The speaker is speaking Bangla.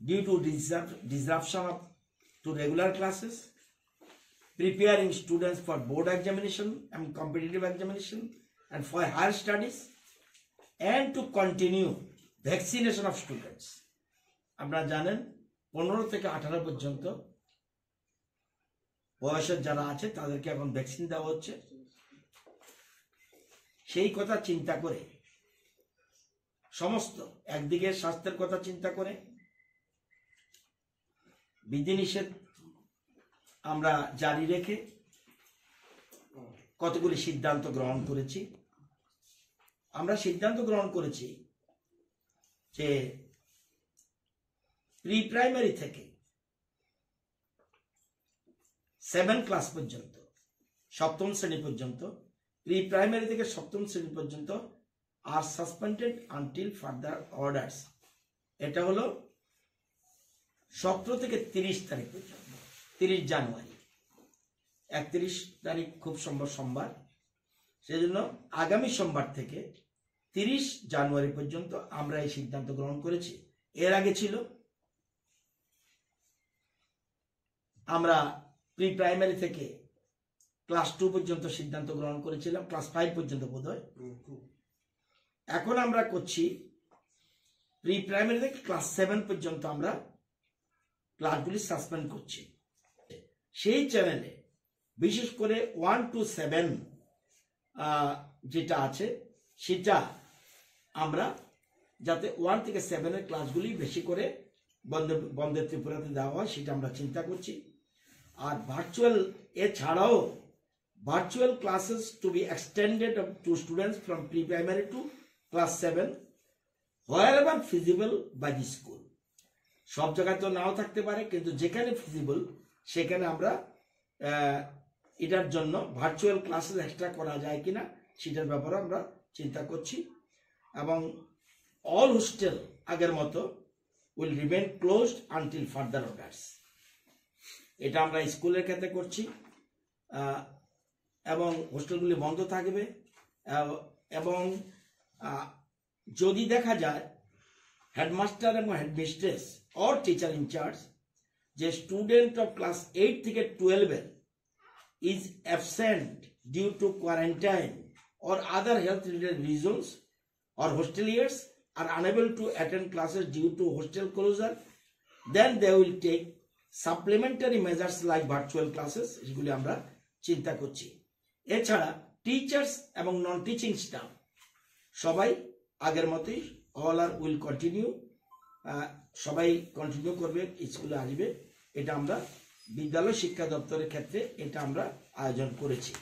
due to disruption of to regular classes, preparing students for board examination and competitive examination and for higher studies, and to continue vaccination of students. আপনারা জানেন পনেরো থেকে আঠারো পর্যন্ত বয়সের যারা আছে তাদেরকে এখন ভ্যাকসিন দেওয়া হচ্ছে সেই কথা চিন্তা করে সমস্ত একদিকে স্বাস্থ্যের কথা চিন্তা করে বিধিনিষেধ আমরা জারি রেখে কতগুলি সিদ্ধান্ত গ্রহণ করেছি। আমরা সিদ্ধান্ত গ্রহণ করেছি যে প্রি প্রাইমারি থেকে সেভেন ক্লাস পর্যন্ত, সপ্তম শ্রেণি পর্যন্ত প্রি প্রাইমারি থেকে সপ্তম শ্রেণি পর্যন্ত আর সাসপেন্ডেড আনটিল ফার্দার অর্ডার্স এটা হলো সতেরো থেকে তিরিশ তারিখ পর্যন্ত, তিরিশ জানুয়ারি। একত্রিশ তারিখ খুব সম্ভব সোমবার। সেজন্য আগামী সোমবার থেকে তিরিশ জানুয়ারি পর্যন্ত আমরা এই সিদ্ধান্ত গ্রহণ করেছি। এর আগে ছিল। আমরা প্রি প্রাইমারি থেকে ক্লাস টু পর্যন্ত সিদ্ধান্ত গ্রহণ করেছিলাম। ক্লাস ফাইভ পর্যন্ত বোধ এখন আমরা করছি প্রি প্রাইমারি থেকে ক্লাস সেভেন পর্যন্ত আমরা ক্লাসগুলি সাসপেন্ড করছি। সেই চ্যানেলে বিশেষ করে ওয়ান টু সেভেন যেটা আছে, সেটা আমরা যাতে ওয়ান থেকে সেভেনের ক্লাসগুলি বেশি করে বন্ধে, বন্ধের ত্রিপুরাতে দেওয়া হয়, সেটা আমরা চিন্তা করছি। আর ভার্চুয়াল এছাড়াও virtual classes to be extended to students from pre primary to class seven wherever feasible by the school সব জায়গায় তো নাও থাকতে পারে, কিন্তু যেখানে ফিজিবল সেখানে আমরা এটার জন্য ভার্চুয়াল ক্লাসেস এক্সট্রা করা যায় কিনা, সেটার ব্যাপারে আমরা চিন্তা করছি। এবং অল হোস্টেল আগের মতো will remain closed until further orders এটা আমরা স্কুলের ক্ষেত্রে করছি। এবং হোস্টেলগুলি বন্ধ থাকবে। এবং যদি দেখা যায় হেডমাস্টার এবং headmistress or teacher in charge যে স্টুডেন্ট অফ ক্লাস এইট থেকে টুয়েলভের is absent due to quarantine or other health related reasons or hostellers are unable to attend classes due to hostel closure then they will take supplementary measures like virtual classes এগুলি আমরা চিন্তা করছি। এছাড়া টিচার্স এবং নন টিচিং স্টাফ সবাই আগের মতোই অল আর উইল কন্টিনিউ সবাই কন্টিনিউ করবে স্কুলে আসবে। এটা আমরা বিদ্যালয় শিক্ষা দপ্তরের ক্ষেত্রে এটা আমরা আয়োজন করেছি।